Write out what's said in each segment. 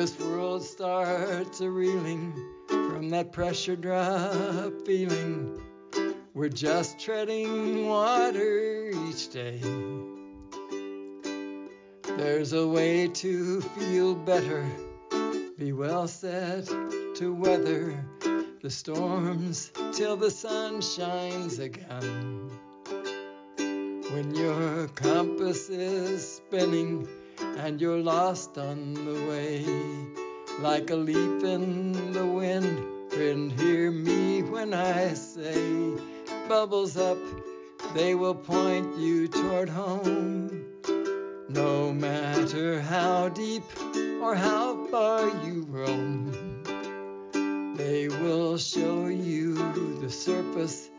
this world starts a reeling from that pressure drop feeling, we're just treading water each day. There's a way to feel better, be well set to weather the storms till the sun shines again. When your compass is spinning and you're lost on the way, like a leaf in the wind, friend, hear me when I say, bubbles up, they will point you toward home. No matter how deep or how far you roam, they will show you the surface,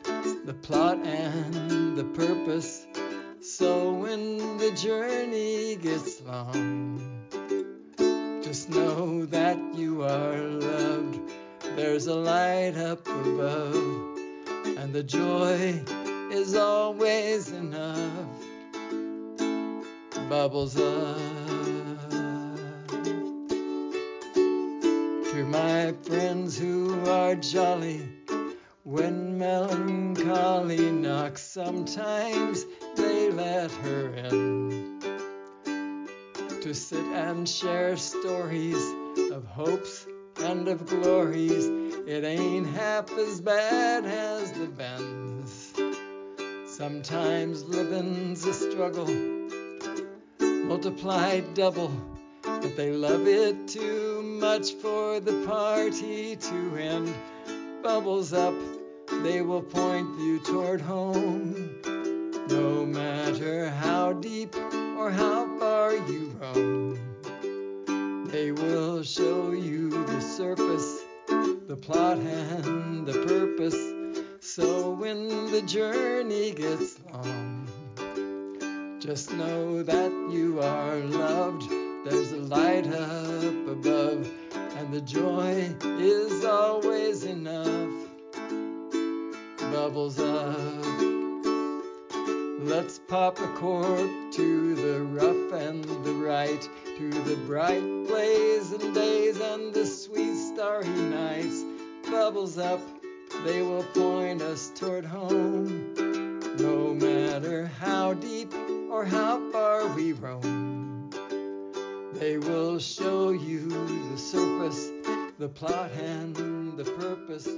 the plot, journey gets long, just know that you are loved. There's a light up above, and the joy is always enough. Bubbles up. To my friends who are jolly, when melancholy knocks, sometimes they let her in to sit and share stories of hopes and of glories. It ain't half as bad as the bends. Sometimes living's a struggle, multiplied double, but they love it too much for the party to end. Bubbles up, they will point you toward home. No matter how deep or how plot, and the purpose. So when the journey gets long, just know that you are loved. There's a light up above, and the joy is always enough. Bubbles up. Let's pop a cork to the rough and the right, to the bright blazing days and the sweet. Up, they will point us toward home. No matter how deep or how far we roam, they will show you the surface, the plot, and the purpose.